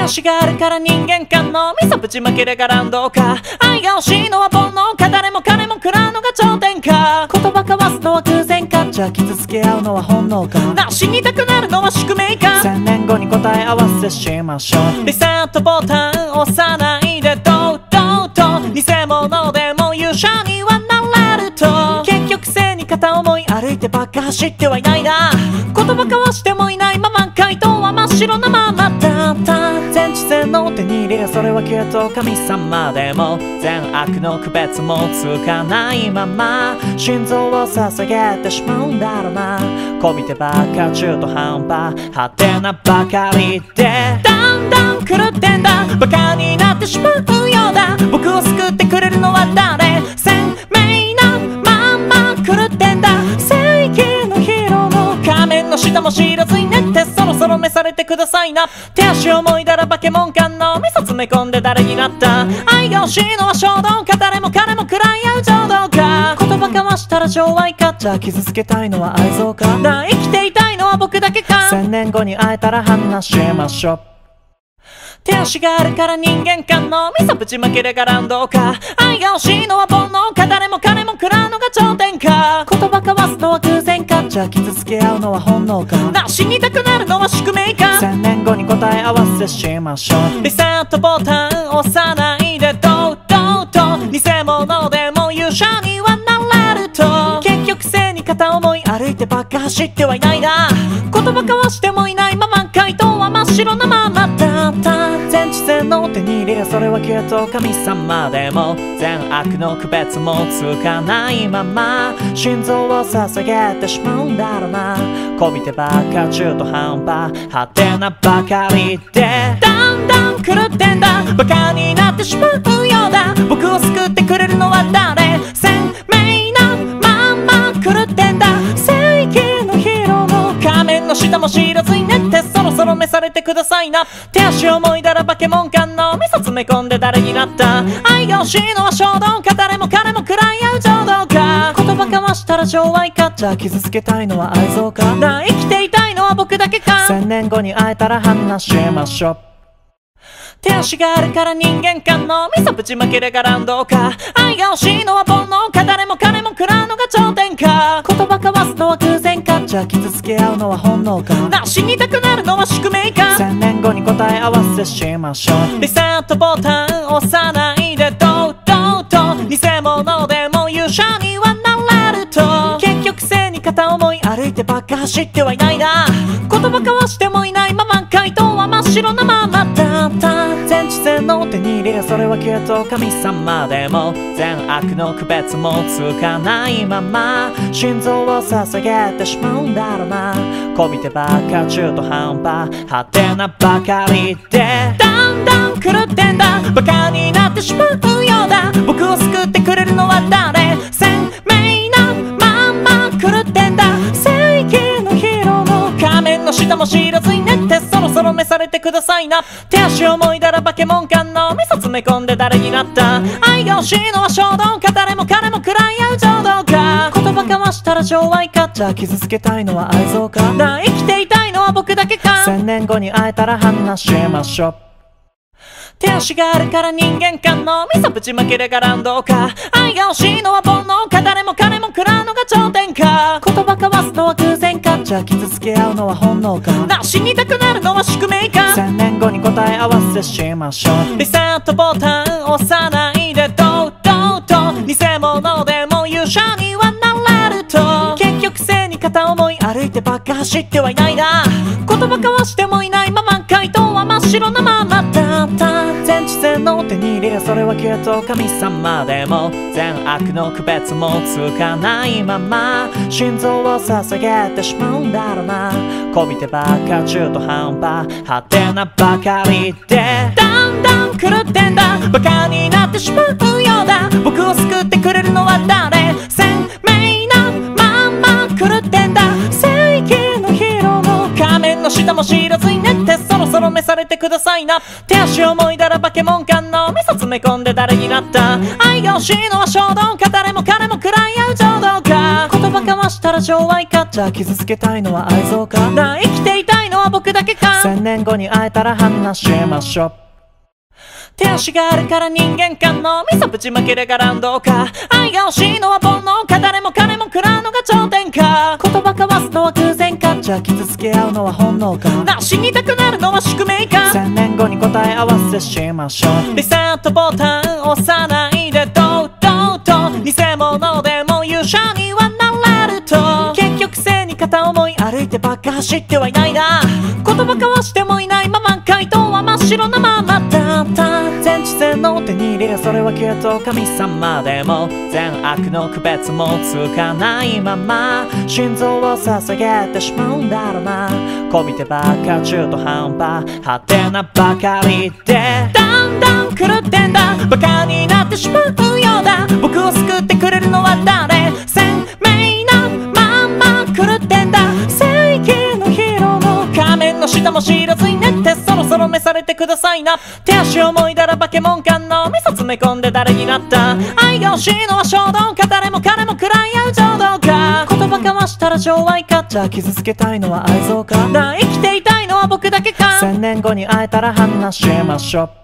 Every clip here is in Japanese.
手足があるから人間観のみそぶちまけれが乱動か。愛が欲しいのは煩悩か。誰も彼も食らうのが頂点か。言葉交わすのは偶然か。じゃあ傷つけ合うのは本能か。な死にたくなるのは宿命か。千年後に答え合わせしましょう。リセットボタン押さないでどうどう。と偽物でも勇者にはなばっか走ってはいないな。言葉交わしてもいない。まま回答は真っ白なまま。だった全知性の手に入れそれはきっと神様でも。善悪の区別もつかないまま。心臓を捧げてしまうんだろうな。こびてばっか中途半端。果てなばかりでだんだん狂ってんだ。バカになってしまうようだ。僕を救ってくれるのは誰？の仮面の下も知らずにねってそろそろ召されてくださいな。手足を思いだらバケモン感の味噌詰め込んで誰になった。愛が欲しいのは衝動か誰も彼も食らい合う情動か。言葉交わしたら情愛か。じゃあ傷つけたいのは愛憎か。な生きていたいのは僕だけか。千年後に会えたら話しましょう。手足があるから人間観のみそぶちまけれが乱動か。愛が欲しいのは煩悩か。誰も彼も食らうのが頂点か。言葉交わすのは偶然か。じゃあ傷つけ合うのは本能か？な死にたくなるのは宿命か？千年後に答え合わせしましょう。リセットボタン押さないでどうどうと偽物でも勇者にはなれると。結局性に片思い歩いてばっか走ってはいないな。言葉交わしてもいないまま回答は真っ白なまま全知性の手に入れそれはきっと神様でも善悪の区別もつかないまま。心臓を捧げてしまうんだろうな。こびてばか中途半端果てなばかりで。だんだん狂ってんだ。バカになってしまうようだ。僕を救ってくれるのは誰？鮮明なまんま狂ってんだ。正義のヒーローの仮面の下も知らずにね。そろそろ召されてくださいな。手足を思いだらバケモン感の味噌詰め込んで誰になった。愛が欲しいのは衝動か誰も彼も食らい合う情動か。言葉交わしたら情愛か。じゃあ傷つけたいのは愛憎か。生きていたいのは僕だけか。千年後に会えたら話しましょう手足があるから人間観のみそぶちまけれが乱動か。愛が欲しいのは煩悩か。誰も彼も食らうのが頂点か。言葉交わすのは偶然か。じゃあ傷つけ合うのは本能か。な死にたくなるのは宿命か。千年後に答え合わせしましょう。リセットボタン押さないでどうどうと。偽物でも勇者にはなれると。結局性に片思い歩いてばっか走ってはいないな。言葉交わしてもいないまま回答は真っ白なまま。った全知性の手に入れそれはきっと神様でも。善悪の区別もつかないまま。心臓を捧げてしまうんだろうな。こびてばっか中途半端。果てなばかりでだんだん狂ってんだ。バカになってしまうようだ。僕を救ってくれるのは誰？鮮明なまんま狂ってんだ。正義のヒーローの仮面の下も知そろそろ召されてくださいな。手足を思いだらバケモン感の味噌詰め込んで誰になった。愛が欲しいのは衝動か誰も彼も食らい合う情動か。言葉交わしたら情愛か。じゃあ傷つけたいのは愛憎か。な生きていたいのは僕だけか。千年後に会えたら話しましょう。手足があるから人間観のみそぶちまけれが乱動か。愛が欲しいのは煩悩か。誰も彼も食らうのが頂点か。言葉交わすのは偶然か。じゃあ傷つけ合うのは本能か。なあ死にたくなるのは宿命か。千年後に答え合わせしましょう。リセットボタン押さないでどうどうと偽物でも勇者にはなれると。結局性に片思い歩いてばっか走ってはいないな。言葉交わしてもいないまま回答は真っ白なままだ全知性の手に入れそれはきっと神様でも善悪の区別もつかないまま心臓を捧げてしまうんだろうな。こびてばっか中途半端。果てなばかりで。だんだん狂ってんだ。バカになってしまうようだ。僕を救ってくれるのは誰？鮮明なまんま狂ってんだ。正義のヒーローの仮面の下も知らずにねろめされてくださいな。手足を思いだらバケモン感のみそ詰め込んで誰になった。愛が欲しいのは衝動か誰も彼も食らい合う情動か。言葉交わしたら情愛か。じゃあ傷つけたいのは愛憎か。な生きていたいのは僕だけか。千年後に会えたら話しましょう。手足があるから人間観のみそぶちまけるがランドか。愛が欲しいのは煩悩か。誰も金も食らうのが頂点か。言葉交わすのは偶然か。じゃあ傷つけ合うのは本能か。な死にたくなるのは宿命か。千年後に答え合わせしましょう。リセットボタン押さないでどうどうと。偽物でも勇者にはなれると。結局背に片思い歩いてばっか走ってはいないな。言葉交わしてもいないまま回答は真っ白なままだった全知性の手に入れそれはきっと神様でも善悪の区別もつかないまま。心臓を捧げてしまうんだろうな。こびてばっか中途半端果てなばかりでだんだん狂ってんだ。バカになってしまうようだ。僕を救ってくれるのは誰？鮮明なまんま狂ってんだ。正義のヒーローの仮面の下も知されてくださいな。手足を思いだらバケモン感の味噌詰め込んで誰になった。愛が欲しいのは衝動か。誰も彼も食らい合う情動か。言葉交わしたら情愛か。じゃあ傷つけたいのは愛憎か。なあ生きていたいのは僕だけか。千年後に会えたら話しましょう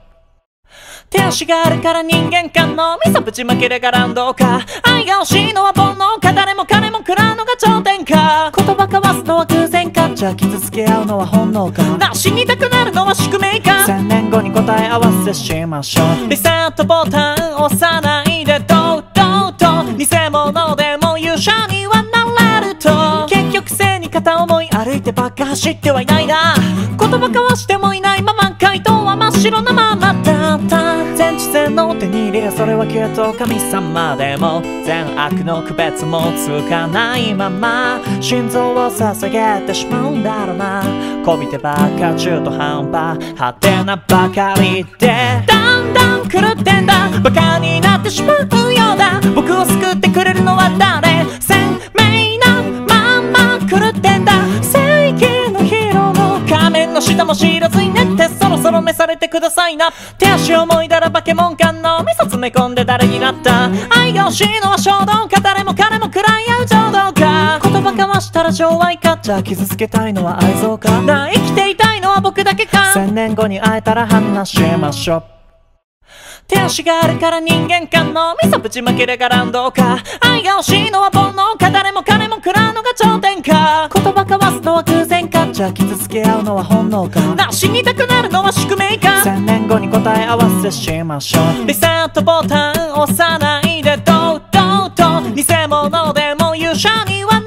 手足があるから人間観のみそぶちまけるがランドか。愛が欲しいのは煩悩か誰も金も食らうのが頂点か。言葉交わすのは偶然か。じゃあ傷つけ合うのは本能か。な死にたくなるのは宿命か。千年後に答え合わせしましょう。リセットボタン押さないでどうどうと偽物でも勇者にはなれると。結局背に片思い歩いてばっか走ってはいないなの手に入れそれはきっと神様でも善悪の区別もつかないまま心臓を捧げてしまうんだろうなこびてばっか中途半端果てなばかりでだんだん狂ってんだバカになってしまうようだ僕を救ってくれるのは誰鮮明なまんま狂ってんだ正義のヒーローの仮面の下も知らずにそろそろ召されてくださいな。手足を思いだらバケモン感の味噌詰め込んで誰になった？愛が欲しいのは衝動か誰も彼も食らい合う情動か。言葉交わしたら情愛か。じゃあ傷つけたいのは愛憎か。生きていたいのは僕だけか。千年後に会えたら話しましょう手足があるから人間観のみそぶちまけるがランドか。愛が欲しいのは煩悩か誰も金も食らうのが頂点か。言葉交わすのは偶然か。じゃあ傷つけ合うのは本能か。な死にたくなるのは宿命か。千年後に答え合わせしましょう。リセットボタン押さないでどうどうと偽物でも勇者には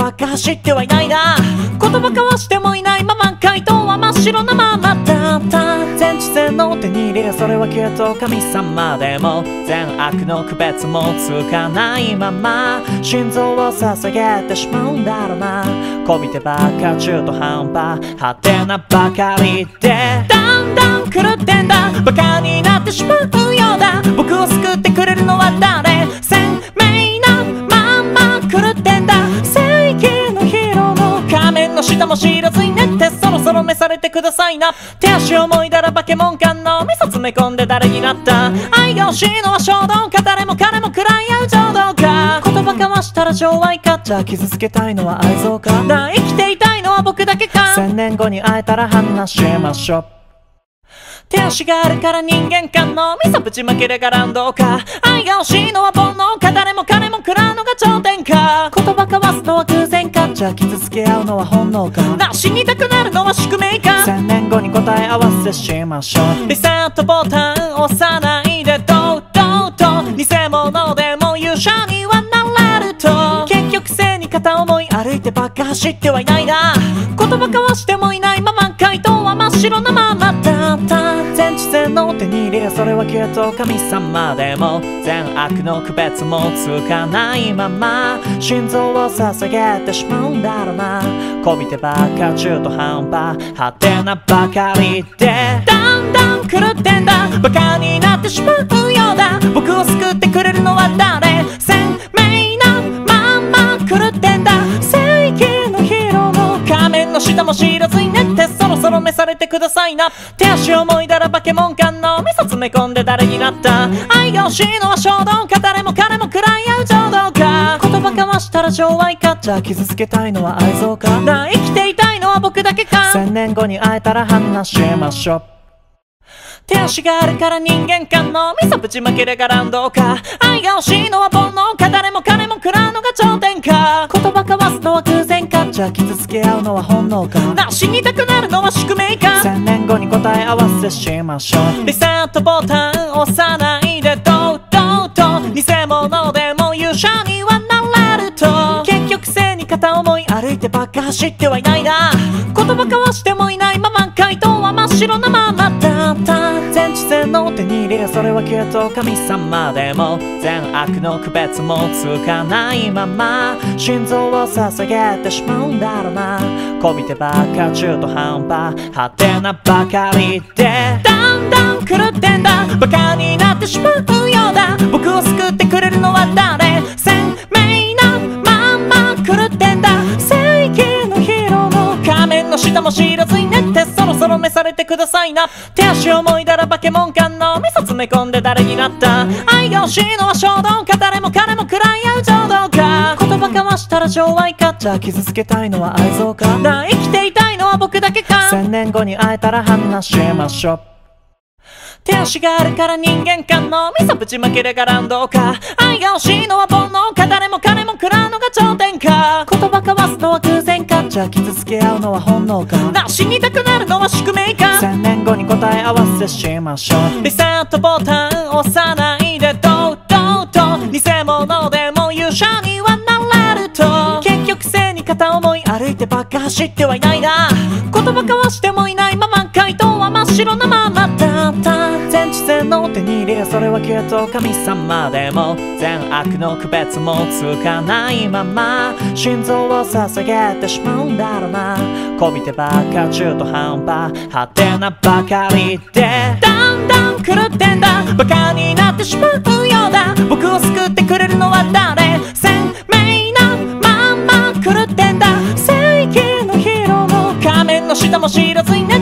ばか走ってはいないな。言葉交わしてもいないまま回答は真っ白なままだ。った全知性の手に入れそれはきっと神様でも。善悪の区別もつかないまま。心臓を捧げてしまうんだろうな。こびてばか中途半端果てなばかりでだんだん狂ってんだ。バカになってしまうようだ。僕を救ってくれるのは誰？仮面の下も知らずにねってそろそろ召されてくださいな。手足を思いだらバケモン感の味噌詰め込んで誰になった。愛が欲しいのは衝動か誰も彼も食らい合う情動か。言葉交わしたら情愛か。じゃあ傷つけたいのは愛憎か。なあ生きていたいのは僕だけか。千年後に会えたら話しましょう手足があるから人間観のみそぶちまけるがランドか。愛が欲しいのは煩悩か誰も金も食らうのが頂点か。言葉交わすのは偶然かじゃあ傷つけ合うのは本能か。な死にたくなるのは宿命か。千年後に答え合わせしましょう。リセットボタン押さないでどうどうと偽物でも勇者にはなれると。結局背に片思い歩いてばっか走ってはいないな。言葉交わしてもいないまま回答白なままだった全知性の手に入れそれはきっと神様でも善悪の区別もつかないまま心臓を捧げてしまうんだろうな。こびてばっか中途半端。果てなばかりでだんだん狂ってんだ。バカになってしまうようだ。僕を救ってくれるのは誰？鮮明なまんま狂ってんだ。正義のヒーローの仮面の下も知らずにろそろそろ召されてくださいな。手足を思いだらバケモン感の味噌詰め込んで誰になった？愛が欲しいのは衝動か誰も彼も食らい合う情動か。言葉交わしたら情愛かじゃあ傷つけたいのは愛憎か。なあ生きていたいのは僕だけか。千年後に会えたら話しましょう手足があるから人間観のみそぶちまけるが乱動か。愛が欲しいのは煩悩か。誰も彼も食らうのが頂点か。言葉交わすのは偶然か。じゃあ傷つけ合うのは本能か。な死にたくなるのは宿命か。千年後に答え合わせしましょう。リセットボタン押さないでどうどうと。偽物でも勇者にはなれると。結局性に片思い歩いてばっか走ってはいないな。言葉交わしてもいないまま回答は真っ白なままの手に入れそれはきっと神様でも善悪の区別もつかないまま。心臓を捧げてしまうんだろうな。こびてばか中途半端果てなばかりでだんだん狂ってんだ。バカになってしまうようだ。僕を救ってくれるのは誰？鮮明なまんま狂ってんだ。正義のヒーローの仮面の下も知られてくださいな。手足を思いだらバケモン感の味噌詰め込んで誰になった。愛が欲しいのは衝動か。誰も彼も食らい合う情動か。言葉交わしたら情愛か。じゃあ傷つけたいのは愛憎か。なあ生きていたいのは僕だけか。千年後に会えたら話しましょう手足があるから人間観のみそぶちまけるが乱動か。愛が欲しいのは煩悩か誰も彼も食らうのが頂点か。言葉交わすのは偶然か。じゃあ傷つけ合うのは本能か。な死にたくなるのは宿命か。千年後に答え合わせしましょう。リセットボタン押さないでどうどうと。偽物でも勇者にはなれると。結局性に片思い歩いてばっか走ってはいないな。言葉交わしてもいないまま回答は真っ白なまった全知性の手に入れそれはきっと神様でも善悪の区別もつかないまま心臓を捧げてしまうんだろうな。こびてばっか中途半端果てなばかりでだんだん狂ってんだ。バカになってしまうようだ。僕を救ってくれるのは誰？鮮明なまんま狂ってんだ。正義のヒーローの仮面の下も知らずにね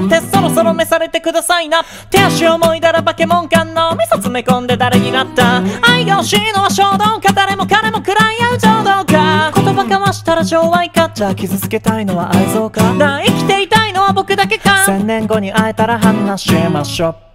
そろめされてくださいな。手足を思いだらバケモン感の味噌詰め込んで誰になった。愛が欲しいのは衝動か誰も彼も食らい合う衝動か。言葉交わしたら情愛か。じゃあ傷つけたいのは愛憎か。な生きていたいのは僕だけか。千年後に会えたら話しましょう。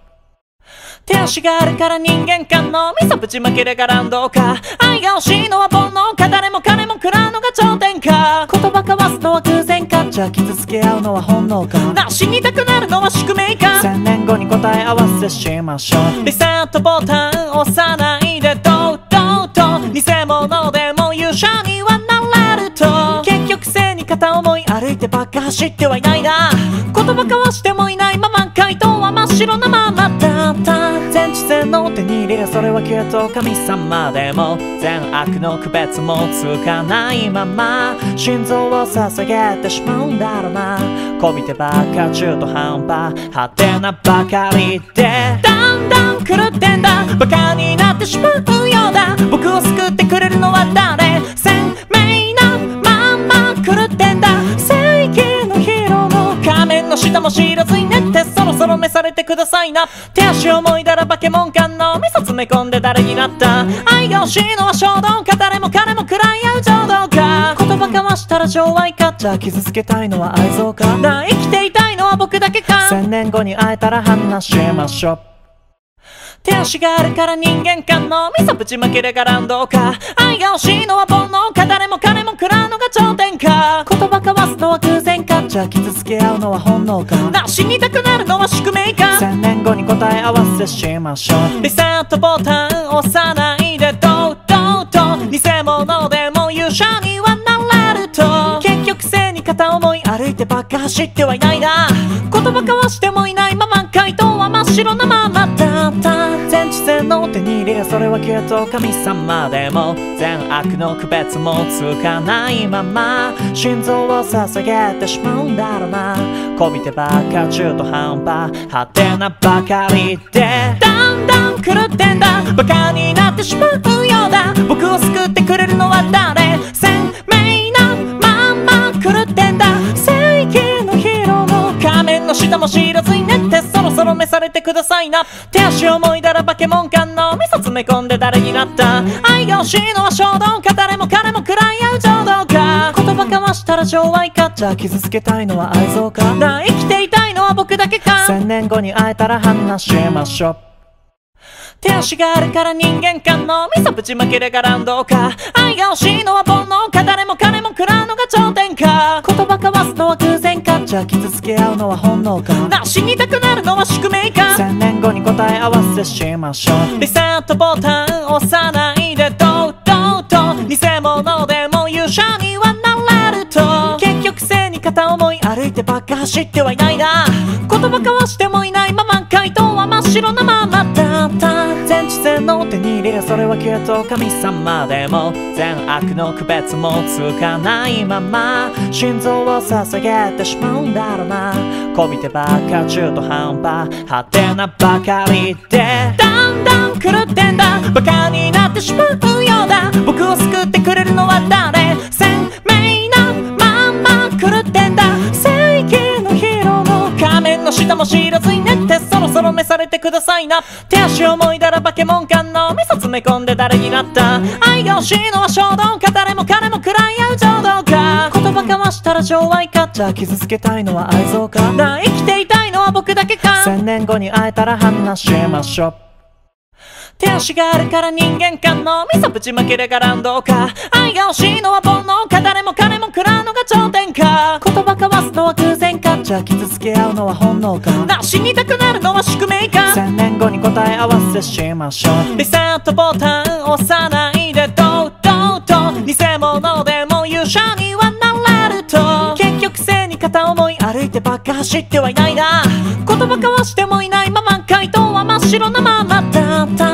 手足があるから人間観のみそぶちまけるが乱動か。愛が欲しいのは煩悩か。誰も彼も食らうのが頂点か。言葉交わすのは偶然か。じゃあ傷つけ合うのは本能か。な死にたくなるのは宿命か。千年後に答え合わせしましょう。リセットボタン押さないでどうどうと。偽物でも勇者にはなれると。結局性に片思い歩いてばっか走ってはいないな。言葉交わしてもいないまま回答は真っ白なままだった。全知性の手に入れそれはきっと神様でも善悪の区別もつかないまま心臓を捧げてしまうんだろうな。こびてばっか中途半端果てなばかりで。だんだん狂ってんだ。バカになってしまうようだ。僕を救ってくれるのは誰？鮮明なまんま狂ってんだ。正義のヒーローの仮面の下も知れてくださいな。手足を思いだらバケモン感の味噌詰め込んで誰になった。愛が欲しいのは衝動か誰も彼も食らい合う情動か。言葉交わしたら情愛か。じゃあ傷つけたいのは愛憎か。なあ生きていたいのは僕だけか。千年後に会えたら話しましょう手足があるから人間観のみそぶちまけるが乱動か。愛が欲しいのは煩悩か誰も彼も食らうのが頂点か。言葉交わすのは偶然か。じゃあ傷つけ合うのは本能か。なあ死にたくなるのは宿命か。千年後に答え合わせしましょう。リセットボタン押さないでどうどうと偽物でも勇者にはなれると。結局性に片思い歩いてばっか走ってはいないな。言葉交わしてもの手に入れそれはきっと神様でも善悪の区別もつかないまま心臓を捧げてしまうんだろうなこびてばっか中途半端果てなばかりでだんだん狂ってんだバカになってしまうようだ僕を救ってくれるのは誰鮮明なまんま狂ってんだ正義のヒーローの仮面の下も知らずにろそろ召されてくださいな。手足を思いだらバケモン感の味噌詰め込んで誰になった。愛が欲しいのは衝動か誰も彼も食らい合う情動か。言葉交わしたら情愛かじゃあ傷つけたいのは愛憎か。なあ生きていたいのは僕だけか。千年後に会えたら話しましょう手足があるから人間観のみそぶちまけるがランドか。愛が欲しいのは煩悩か。誰も彼も食らうのが頂点か。言葉交わすのは偶然か。じゃあ傷つけ合うのは本能か。な死にたくなるのは宿命か。千年後に答え合わせしましょう。リセットボタン押さないでどうどうと。偽物でも勇者にはなれると。結局背に片思い歩いてばっか走ってはいないな。言葉交わしてもいないまま回答は真っ白なままだった全知性の手に入れりゃそれはきっと神様でも善悪の区別もつかないまま。心臓を捧げてしまうんだろうな。こびてばっか中途半端果てなばかりで。だんだん狂ってんだ。バカになってしまうようだ。僕を救ってくれるのは誰？鮮明なまんま狂ってんだ。正義のヒーローの仮面の下も知らずにねってそろそろ召されてくださいな。手足を思いだらバケモン感の味噌詰め込んで誰になった？愛が欲しいのは衝動か。誰も彼も食らい合う情動か。言葉交わしたら情愛か。じゃあ傷つけたいのは愛憎か。なあ生きていたいのは僕だけか。千年後に会えたら話しましょう手足があるから人間観のみそぶちまけるがランドか。愛が欲しいのは煩悩か誰も彼も食らうのが頂点か。言葉交わすのは偶然か。じゃあ傷つけ合うのは本能か。な死にたくなるのは宿命か。千年後に答え合わせしましょう。リセットボタン押さないでどうどうと偽物でも勇者にはなれると。結局背に片思い歩いてばっか走ってはいないな。言葉交わしてもいないまま回答は真っ白なままだった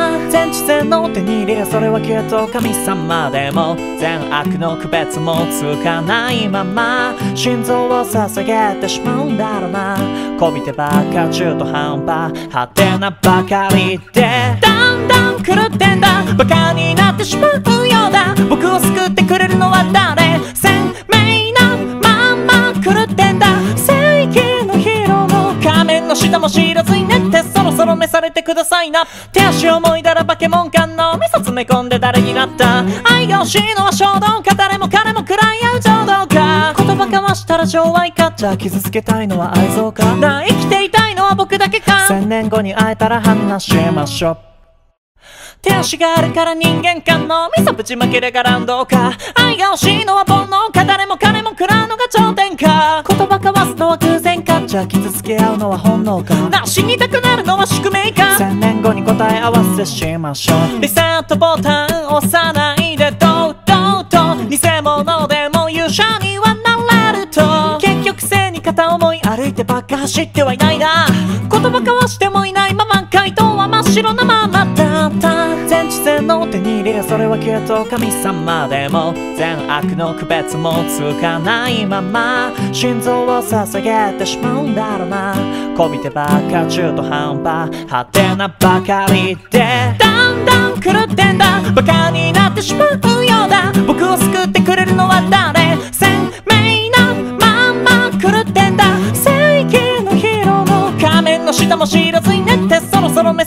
全知性の？手に入れりゃそれはきっと神様でも。善悪の区別もつかないまま。心臓を捧げてしまうんだろうな。こびてばっか中途半端。果てなばかりでだんだん狂ってんだ。バカになってしまうようだ。僕を救ってくれるのは誰？鮮明なまんま狂ってんだ。正義のヒーローの仮面の下も知らずにねってそろそろ召されてくださいな。手足を思いだらバケモン感の味噌詰め込んで誰になった。愛が欲しいのは衝動か誰も彼も食らい合う情動か。言葉交わしたら情愛か。じゃあ傷つけたいのは愛憎か。生きていたいのは僕だけか。千年後に会えたら話しましょう手足があるから人間観のみそぶちまけるがランドか。愛が欲しいのは煩悩か。誰も彼も食らうのが頂点か。言葉交わすのは偶然か。じゃあ傷つけ合うのは本能か。な死にたくなるのは宿命か。千年後に答え合わせしましょう。リセットボタン押さないでどうどうと。偽物でも勇者にはなれると。結局背に片思い歩いてばっか走ってはいないな。言葉交わしてもいないまま回答は真っ白なまま。知性の手に入れりゃそれはきっと神様でも。善悪の区別もつかないまま。心臓を捧げてしまうんだろうな。こびてばっか中途半端。果てなばかりでだんだん狂ってんだ。バカになってしまうようだ。僕を救ってくれるのは誰？鮮明なまんま狂ってんだ。正義のヒーローの仮面の下も知らず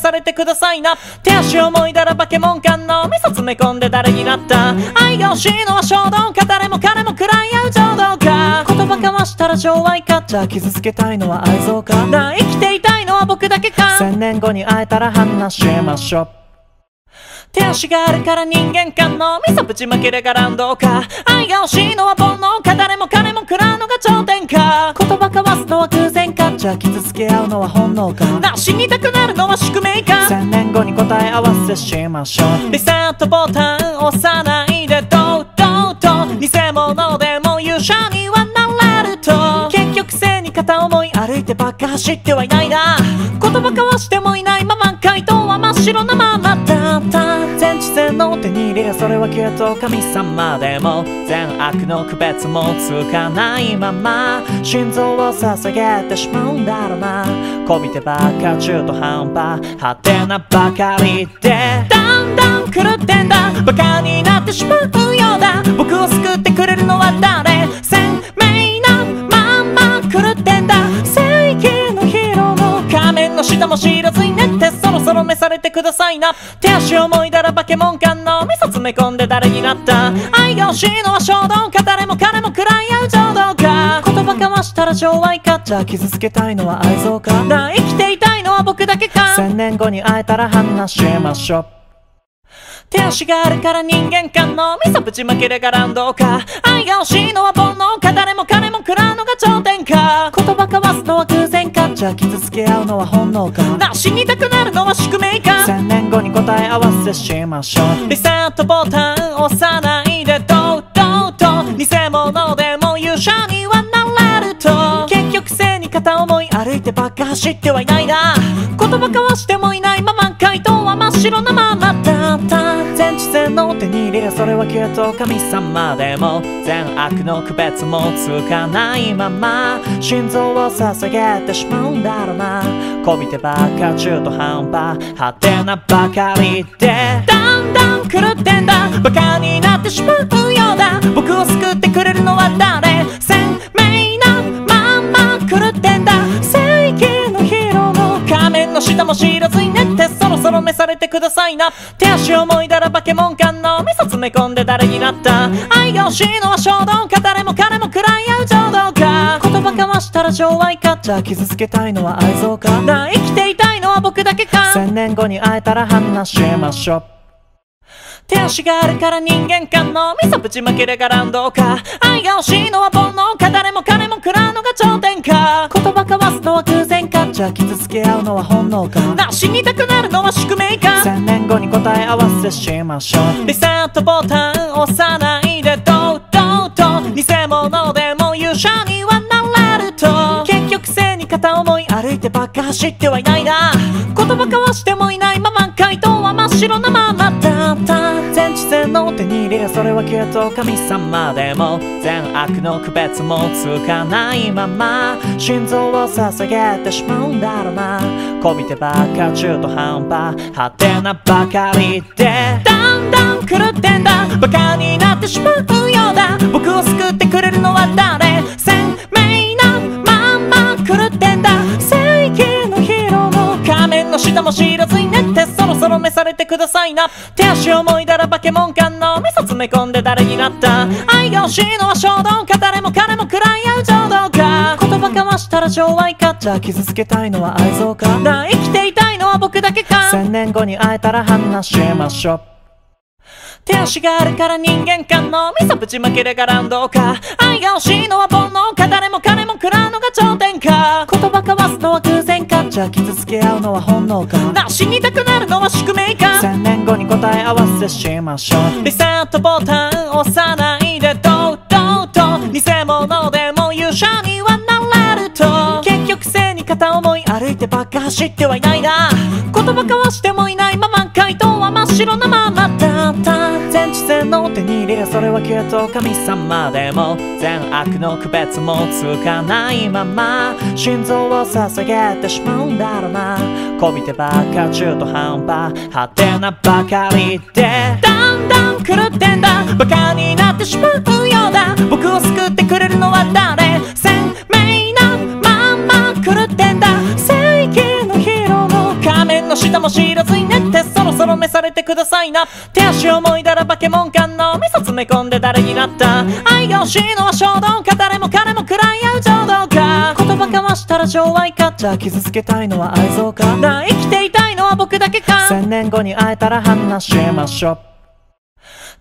されてくださいな。手足を思いだらバケモン感の味噌詰め込んで誰になった。愛が欲しいのは衝動か誰も彼も食らい合う情動か。言葉交わしたら情愛か。じゃあ傷つけたいのは愛憎か。なあ生きていたいのは僕だけか。千年後に会えたら話しましょう手足があるから人間観のみそぶちまけるがランドか。愛が欲しいのは煩悩か誰も彼も食らうのが頂点か。言葉交わすのは偶然か。じゃあ傷つけ合うのは本能か。なあ死にたくなるのは宿命か。千年後に答え合わせしましょう。リセットボタン押さないでどうどうと偽物でも勇者にはなれると。結局背に片思い歩いてばっか走ってはいないな。言葉交わしてもいないまま回答は真っ白なままだの手に入れそれはきっと神様でも善悪の区別もつかないまま心臓を捧げてしまうんだろうなこびてばっか中途半端果てなばかりでだんだん狂ってんだバカになってしまうようだ僕を救ってくれるのは誰鮮明なまんま狂ってんだ正義のヒーローの仮面の下も知らずにねってそろそろ召されてくださいな。手足を思いだらバケモン感の味噌詰め込んで誰になった。愛が欲しいのは衝動か誰も彼も食らい合う情動か。言葉交わしたら情愛か。じゃあ傷つけたいのは愛憎か。生きていたいのは僕だけか。千年後に会えたら話しましょう手足があるから人間観のみそぶちまけるがランドか。愛が欲しいのは煩悩か。誰も彼も食らうのが頂点か。言葉交わすのは偶然か。じゃあ傷つけ合うのは本能か。な死にたくなるのは宿命か。千年後に答え合わせしましょう。リセットボタン押さないでどうどうと。偽物でも勇者にはなれると。結局性に片思い歩いてばっか走ってはいないな。言葉交わしてもいないまま回答は真っ白なままだった全知性の手に入れりゃそれはきっと神様でも善悪の区別もつかないまま。心臓を捧げてしまうんだろうな。こびてばっか中途半端果てなばかりでだんだん狂ってんだ。バカになってしまうようだ。僕を救ってくれるのは誰？鮮明なまんま狂ってんだ。正義のヒーローの仮面の下も知らずにされてくださいな。手足を思いだらバケモン感の味噌詰め込んで誰になった？愛が欲しいのは衝動か誰も彼も食らい合う情動か。言葉交わしたら情愛か。じゃあ傷つけたいのは愛憎かなあ生きていたいのは僕だけか。千年後に会えたら話しましょう手足があるから人間観のみそぶちまけるがランドか。愛が欲しいのは煩悩か誰も彼も食らうのが頂点か。言葉交わすのは偶然か。じゃあ傷つけ合うのは本能か。な死にたくなるのは宿命か。千年後に答え合わせしましょう。リセットボタン押さないでどうどうと偽物でも勇者にはなれると。結局性に片思い歩いてばっか走ってはいないな。言葉交わしてもいないまま回答は真っ白なままの手に入れりゃそれはきっと神様でも。善悪の区別もつかないまま。心臓を捧げてしまうんだろうな。こびてばっか中途半端。果てなばかりでだんだん狂ってんだ。バカになってしまうようだ。僕を救ってくれるのは誰？鮮明なまんま狂ってんだ。正義のヒーローの仮面の下も知らずにそろそろ召されてくださいな。手足を思いだらバケモン感の味噌詰め込んで誰になった。愛が欲しいのは衝動か誰も彼も食らい合う情動か。言葉交わしたら情愛か。じゃあ傷つけたいのは愛憎か。生きていたいのは僕だけか。千年後に会えたら話しましょう手足があるから人間観のみそぶちまけるがランドか。愛が欲しいのは煩悩か。誰も彼も食らうのが頂点か。言葉交わすのは偶然か。じゃあ傷つけ合うのは本能か。な死にたくなるのは宿命か。千年後に答え合わせしましょう。リセットボタン押さないでどうどうと。偽物でも勇者にはなれると。結局性に片思い歩いてばっか走ってはいないな。言葉交わしてもいないまま回答は真っ白なまま。全知性の手に入れりゃそれはきっと神様でも。善悪の区別もつかないまま。心臓を捧げてしまうんだろうな。こびてばっか中途半端。果てなばかりでだんだん狂ってんだ。バカになってしまうようだ。僕を救ってくれるのは誰？鮮明なまんま狂ってんだ。正義のヒーローの仮面の下も知らずにね。れてくださいな。手足を思いだらバケモン感の味噌詰め込んで誰になった。愛が欲しいのは衝動か誰も彼も食らい合う情動か。言葉交わしたら情愛か。じゃあ傷つけたいのは愛憎か。なあ生きていたいのは僕だけか。千年後に会えたら話しましょう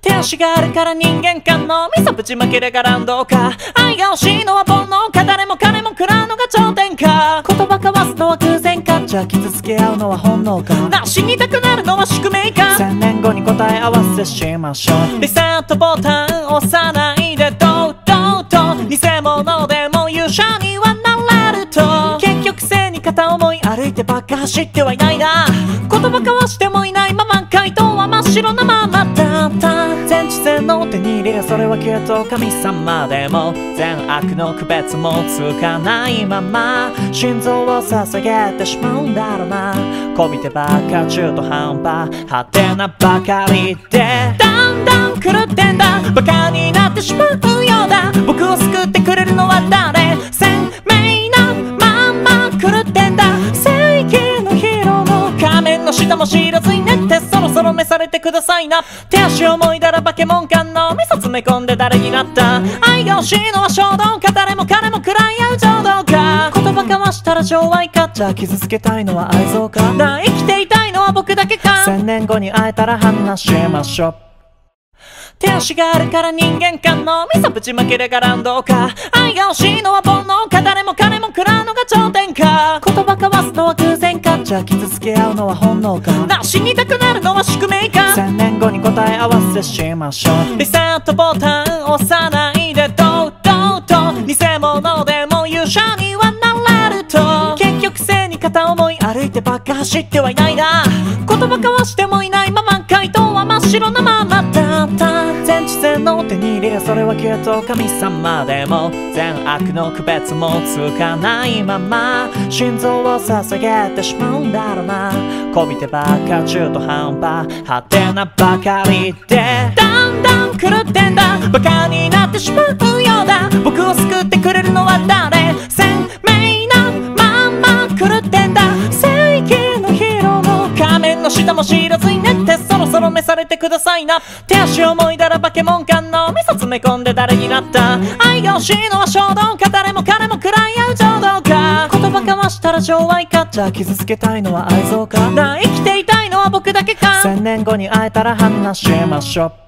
手足があるから人間観のみそぶちまけるがランドか。愛が欲しいのは煩悩か誰も彼も食らうのが頂点か。言葉交わすのは偶然か。じゃあ傷つけ合うのは本能か。なあ死にたくなるのは宿命か。千年後に答え合わせしましょう。リセットボタン押さないでどうどうと偽物でも勇者にはてばか走ってはいないな言葉交わしてもいないまま回答は真っ白なままだった。全知性の手に入れそれはきっと神様でも善悪の区別もつかないまま心臓を捧げてしまうんだろうな。こびてばっか中途半端。果てなばかりでだんだん狂ってんだ。バカになってしまうようだ。僕を救ってくれるのは誰？下も知らずにねってそろそろ召されてくださいな。手足を思いだらバケモン感の味噌詰め込んで誰になった。愛が欲しいのは衝動か誰も彼も食らい合う情動か。言葉交わしたら情愛か。じゃあ傷つけたいのは愛憎か。生きていたいのは僕だけか。千年後に会えたら話しましょう手足があるから人間観のみそぶちまけれが乱動か。愛が欲しいのは煩悩か。誰も彼も食らうのが頂点か。言葉交わすのは偶然か。じゃあ傷つけ合うのは本能か。な死にたくなるのは宿命か。千年後に答え合わせしましょう。リセットボタン押さないでどうどうと偽物でも勇者にはなれると。結局性に片思い歩いてばっか走ってはいないな。言葉交わしてもいない全知性の手に入れそれはきっと神様でも善悪の区別もつかないまま心臓を捧げてしまうんだろうな。こびてばっか中途半端果てなばかりでだんだん狂ってんだバカになってしまうようだ。僕を救ってくれるのは誰？鮮明なまんま狂ってんだ。正義のヒーローの仮面の下も知らずにねってそろそろ召されてくださいな。手足を思いだらバケモン感の味噌詰め込んで誰になった？愛が欲しいのは衝動か。誰も彼も食らい合う情動か。言葉交わしたら情愛か。じゃあ傷つけたいのは愛憎か。なあ生きていたいのは僕だけか。千年後に会えたら話しましょう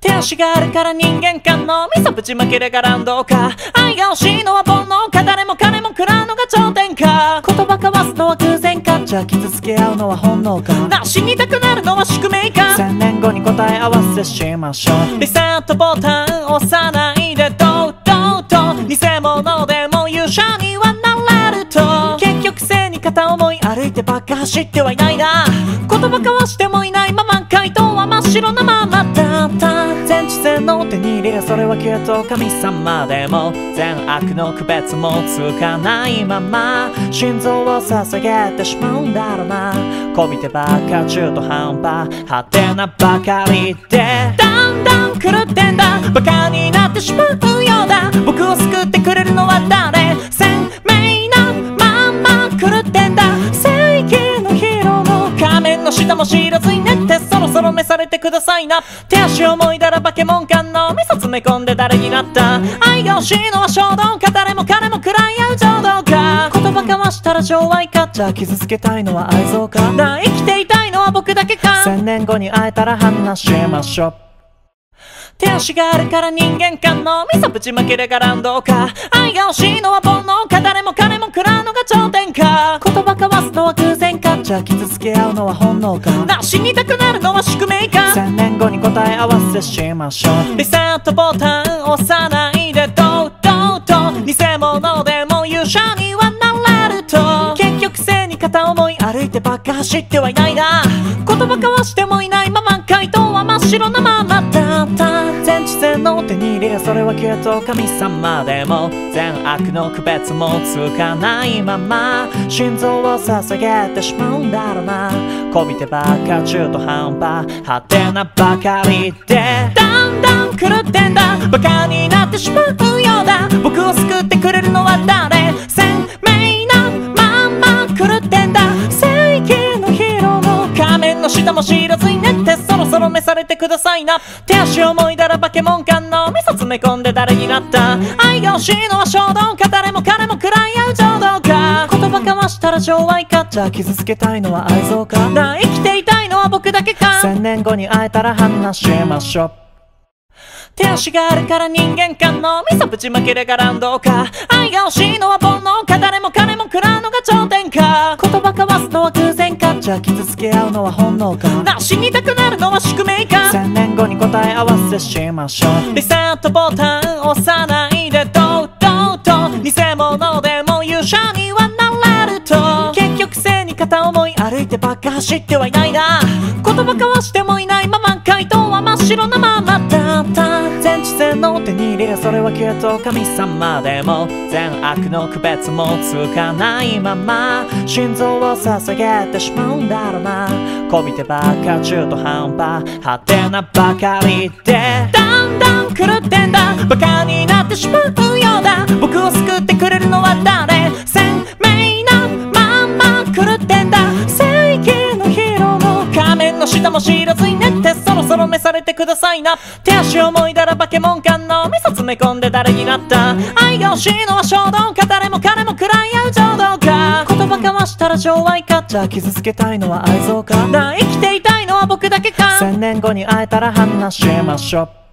手足があるから人間観のみそぶちまけれが乱動か。愛が欲しいのは煩悩か誰も彼も食らうのが頂点か。言葉交わすのは偶然か。じゃあ傷つけ合うのは本能か。な死にたくなるのは宿命か。千年後に答え合わせしましょう。リセットボタン押さないでどうどうと。偽物でも勇者にはなれると。結局性に片思い歩いてばっか走ってはいないな。言葉交わしてもいないまま回答は真っ白なままだった全知性の手に入れそれはきっと神様でも善悪の区別もつかないまま心臓を捧げてしまうんだろうな。こびてばっか中途半端果てなばかりでだんだん狂ってんだ。バカになってしまうようだ。僕を救ってくれるのは誰？下も知らずにねってそろそろ召されてくださいな。手足を思いだらバケモン感の味噌詰め込んで誰になった。愛が欲しいのは衝動か誰も彼も食らい合う情動か。言葉交わしたら情愛か。じゃあ傷つけたいのは愛憎か。な生きていたいのは僕だけか。千年後に会えたら話しましょう。手足があるから人間観のみそぶちまけれが乱動か。愛が欲しいのは煩悩か。誰も彼も食らうのが頂点か。言葉交わすのは偶然じゃあ傷つけ合うのは本能か？なあ死にたくなるのは宿命か？千年後に答え合わせしましょう。リセットボタン押さないでどうどうと。偽物でも勇者にはなれると。結局性に片思い歩いてばっか走ってはいないな。言葉交わしてもいないまま回答は真っ白なままだった全知性の手に入れそれはきっと神様でも善悪の区別もつかないまま心臓を捧げてしまうんだろうな。こびてばっか中途半端。果てなばかりでだんだん狂ってんだ。バカになってしまうようだ。僕を救ってくれるのは誰？鮮明なまんま狂ってんだ。正義のヒーローの仮面の下も知らずにねってそろそろ召されてくださいな。手足を思いだらバケモン感の味噌詰め込んで誰になった。愛が欲しいのは衝動か誰も彼も食らい合う情動か。言葉交わしたら情愛か。じゃあ傷つけたいのは愛憎か。なあ生きていたいのは僕だけか。千年後に会えたら話しましょう手足があるから人間観のみそぶちまけれが乱動か。愛が欲しいのは煩悩か。誰も彼も食らうのが頂点か。言葉交わすのは偶然か。じゃあ傷つけ合うのは本能か。な死にたくなるのは宿命か。千年後に答え合わせしましょう。リセットボタン押さないでどうどうと。偽物でも勇者にはなれると。結局性に片思い歩いてばっか走ってはいないな。言葉交わしてもいないまま回答は真っ白なそれはきっと神様でも善悪の区別もつかないまま心臓を捧げてしまうんだろうな。こびてばっか中途半端果てなばかりでだんだん狂ってんだ。バカになってしまうようだ。僕を救ってくれるのは誰？鮮明なまんま狂ってんだ。正義の方も知らずにねってそろそろ召されてくださいな。手足を思いだらバケモン感の味噌詰め込んで誰になった？愛が欲しいのは衝動か。誰も彼も食らい合う情動か。言葉交わしたら情愛か。じゃあ傷つけたいのは愛憎か。生きていたいのは僕だけか。千年後に会えたら話しましょう